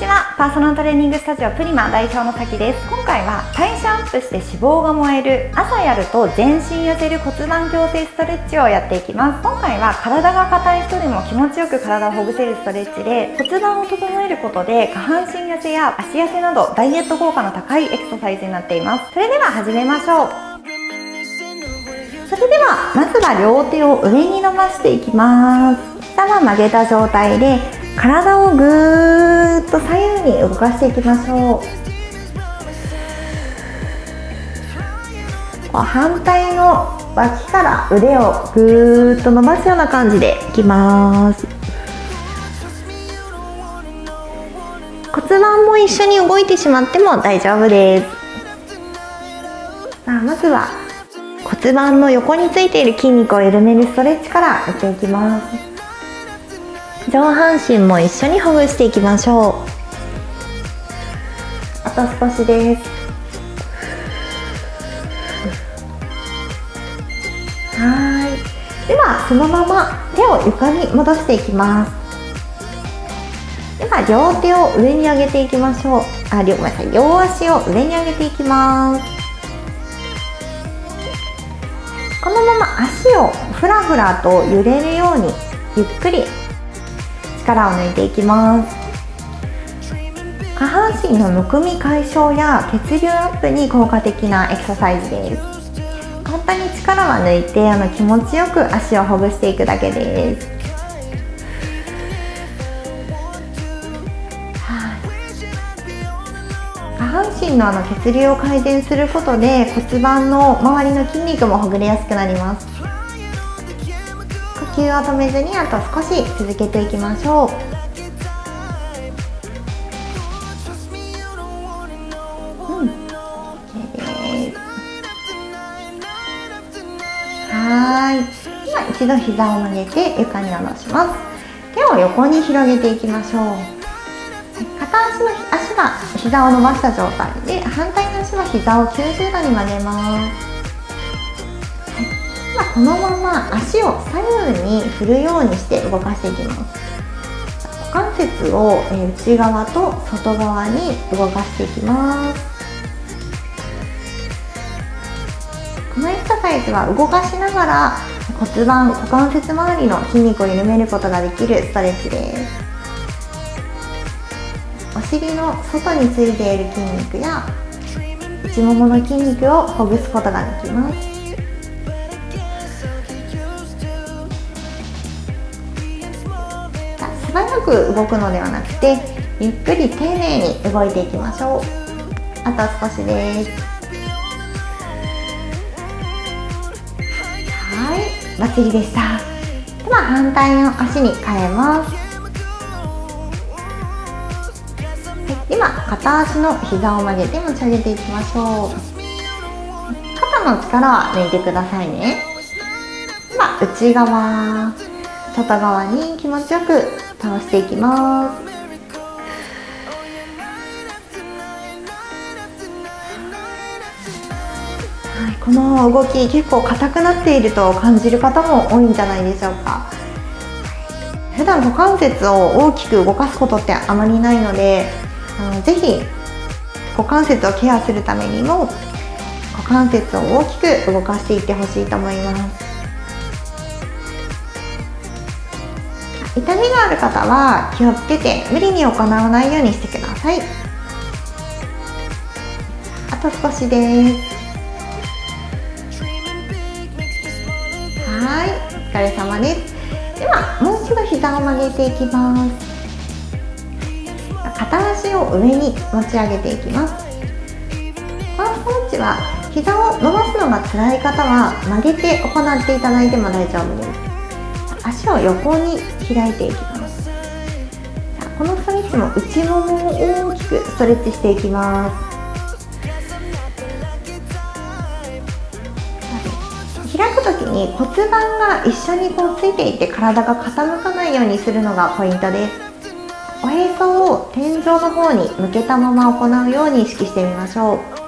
ちは。パーソナルトレーニングスタジオプリマ代表のさきです。今回は代謝アップして脂肪が燃える朝やると全身痩せる骨盤矯正ストレッチをやっていきます。今回は体が硬い人でも気持ちよく体をほぐせるストレッチで骨盤を整えることで下半身痩せや足痩せなどダイエット効果の高いエクササイズになっています。それでは始めましょう。それではまずは両手を上に伸ばしていきます。下は曲げた状態で体をぐーっと左右に動かしていきましょう。反対の脇から腕をぐーっと伸ばすような感じでいきます。骨盤も一緒に動いてしまっても大丈夫です。さあまずは骨盤の横についている筋肉を緩めるストレッチからやっていきます。上半身も一緒にほぐしていきましょう。あと少しです。はい。ではそのまま手を床に戻していきます。では両手を上に上げていきましょう。あ両ごめんなさい両足を上に上げていきます。このまま足をふらふらと揺れるようにゆっくり力を抜いていきます。下半身のむくみ解消や血流アップに効果的なエクササイズです。簡単に力は抜いてあの気持ちよく足をほぐしていくだけです。下半身のあの血流を改善することで骨盤の周りの筋肉もほぐれやすくなります。呼吸を止めずにあと少し続けていきましょう。うん。OK ですはい。今一度膝を曲げて床に下ろします。手を横に広げていきましょう。片足の足は膝を伸ばした状態で反対の足は膝を90度に曲げます。このまま足を左右に振るようにして動かしていきます。股関節を内側と外側に動かしていきます。このエクササイズは動かしながら骨盤股関節周りの筋肉を緩めることができるストレッチです。お尻の外についている筋肉や内ももの筋肉をほぐすことができます。早く動くのではなくてゆっくり丁寧に動いていきましょう。あと少しです。はい。バッチリでした。では反対の足に変えます。はい。今片足の膝を曲げて持ち上げていきましょう。肩の力は抜いてくださいね。では内側外側に気持ちよく倒していきます。はい、この動き結構硬くなっていると感じる方も多いんじゃないでしょうか普段股関節を大きく動かすことってあまりないのであのぜひ股関節をケアするためにも股関節を大きく動かしていってほしいと思います痛みがある方は気をつけて無理に行わないようにしてください。あと少しです。はいお疲れ様です。ではもう一度膝を曲げていきます。片足を上に持ち上げていきます。ファーストッチは膝を伸ばすのが辛い方は曲げて行っていただいても大丈夫です。足を横に開いていきます。このストレッチも内ももを大きくストレッチしていきます。開く時に骨盤が一緒にこうついていて体が傾かないようにするのがポイントです。おへそを天井の方に向けたまま行うように意識してみましょう。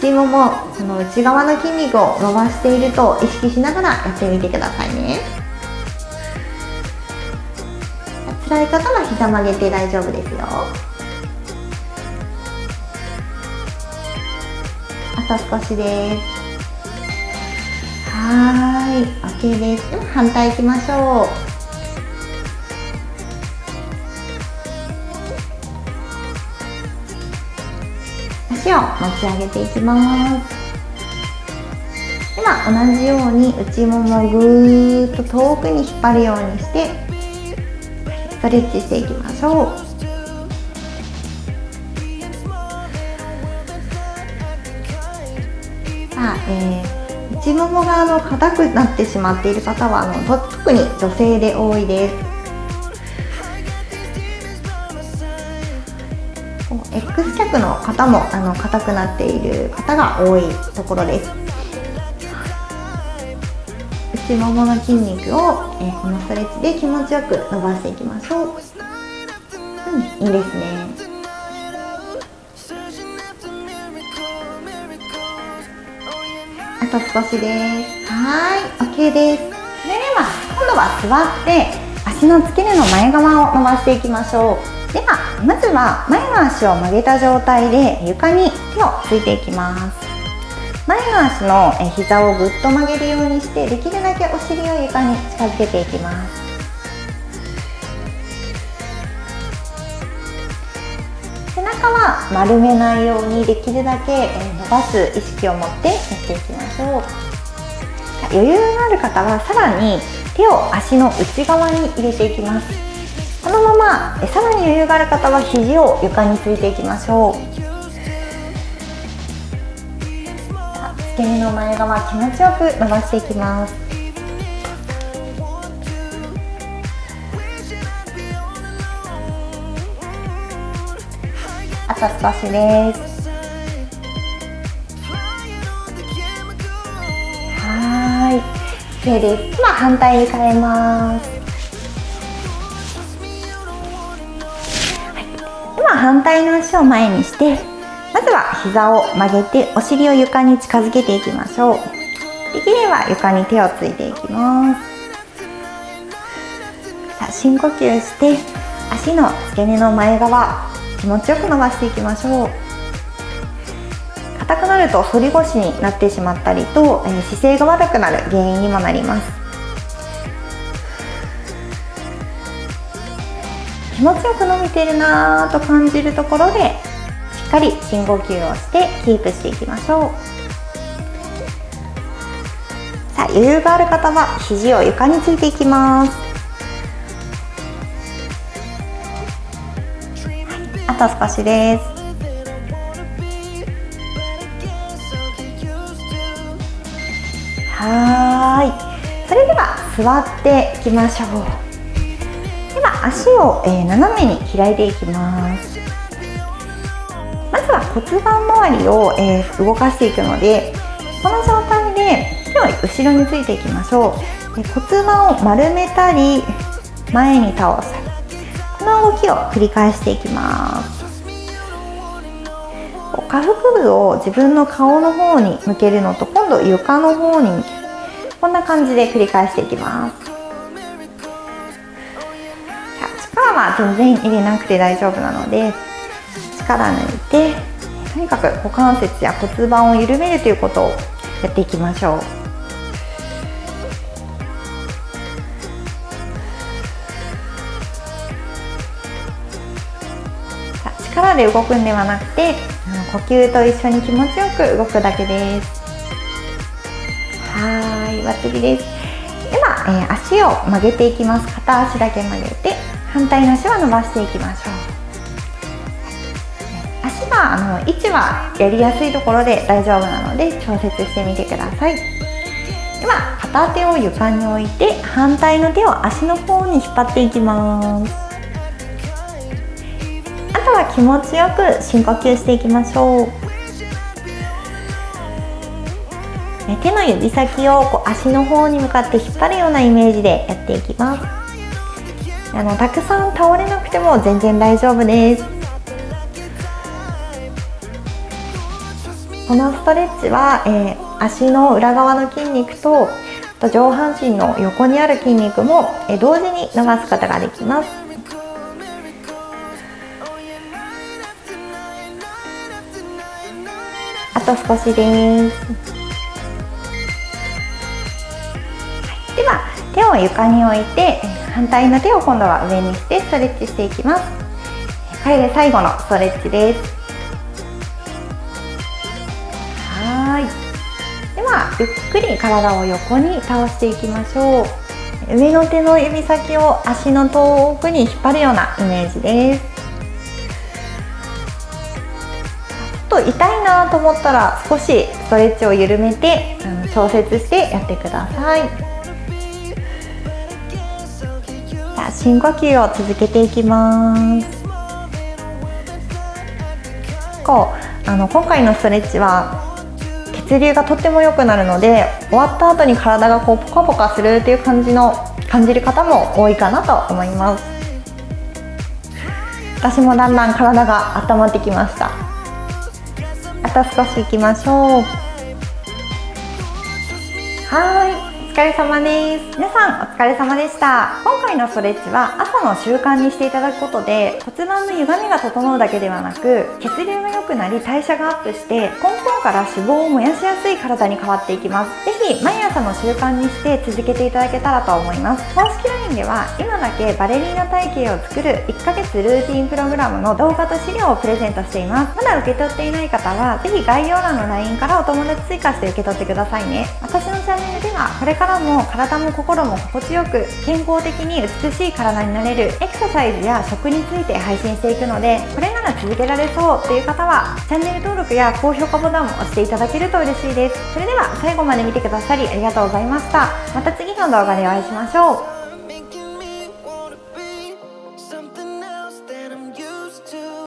内ももこの内側の筋肉を伸ばしていると意識しながらやってみてくださいね。辛い方は膝曲げて大丈夫ですよ。あと少しです。はい。OK です。反対いきましょう。足を持ち上げていきます。今同じように内ももをぐーっと遠くに引っ張るようにしてストレッチしていきましょう。さあ、えー、内ももがあの硬くなってしまっている方はあの特に女性で多いです。X 脚の方もあの硬くなっている方が多いところです。内ももの筋肉を、えー、このストレッチで気持ちよく伸ばしていきましょう。うんいいですね。あと少しです。はい OK です。それでは今度は座って足の付け根の前側を伸ばしていきましょう。ではまずは前の足を曲げた状態で床に手をついていきます。前の足の膝をぐっと曲げるようにしてできるだけお尻を床に近づけていきます。背中は丸めないようにできるだけ伸ばす意識を持ってやっていきましょう。余裕がある方はさらに手を足の内側に入れていきます。このままさらに余裕がある方は肘を床についていきましょう。付け根の前側気持ちよく伸ばしていきます。あと少しです。はい。OK です。今反対に変えます、反対の足を前にしてまずは膝を曲げてお尻を床に近づけていきましょう。できれば床に手をついていきます。さあ深呼吸して足の付け根の前側気持ちよく伸ばしていきましょう。硬くなると反り腰になってしまったりと、えー、姿勢が悪くなる原因にもなります。気持ちよく伸びてるなぁと感じるところでしっかり深呼吸をしてキープしていきましょう。さあ余裕がある方は肘を床についていきます。あと少しです。はい。それでは座っていきましょう。足を、えー、斜めに開いていきます。まずは骨盤周りを、えー、動かしていくのでこの状態で手を後ろについていきましょう。で骨盤を丸めたり前に倒す。この動きを繰り返していきます。下腹部を自分の顔の方に向けるのと今度床の方にこんな感じで繰り返していきます。は全然入れなくて大丈夫なので力抜いてとにかく股関節や骨盤を緩めるということをやっていきましょう。力で動くんではなくて呼吸と一緒に気持ちよく動くだけです。はいバッチリです。では、えー、足を曲げていきます。片足だけ曲げて反対の足は伸ばしていきましょう。足はあの位置はやりやすいところで大丈夫なので調節してみてください。では片手を床に置いて反対の手を足の方に引っ張っていきます。あとは気持ちよく深呼吸していきましょう。手の指先をこう足の方に向かって引っ張るようなイメージでやっていきます。あのたくさん倒れなくても全然大丈夫です。このストレッチは、えー、足の裏側の筋肉とと上半身の横にある筋肉も、えー、同時に伸ばすことができます。あと少しです。では手を床に置いて反対の手を今度は上にしてストレッチしていきます。これで最後のストレッチです。はい。ではゆっくり体を横に倒していきましょう。上の手の指先を足の遠くに引っ張るようなイメージです。ちょっと痛いなと思ったら少しストレッチを緩めて調節してやってください。深呼吸を続けていきます。こうあの今回のストレッチは血流がとっても良くなるので終わった後に体がこうポカポカするっていう感じの感じる方も多いかなと思います。私もだんだん体が温まってきました。あと少し行きましょう。はい。れ様です。皆さんお疲れ様でした。今回のストレッチは朝の習慣にしていただくことで骨盤の歪みが整うだけではなく血流が良くなり代謝がアップして根本から脂肪を燃やしやすい体に変わっていきます。ぜひ毎朝の習慣にして続けていただけたらと思います。公式 LINE では今だけバレリーナ体型を作る1ヶ月ルーティンプログラムの動画と資料をプレゼントしています。まだ受け取っていない方はぜひ概要欄の LINE からお友達追加して受け取ってくださいね。私のチャンネルではこれからも体も心も心地よく健康的に美しい体になれるエクササイズや食について配信していくのでこれなら続けられそうという方はチャンネル登録や高評価ボタンを押していただけると嬉しいです。それでは最後まで見てくださりありがとうございました。また次の動画でお会いしましょう。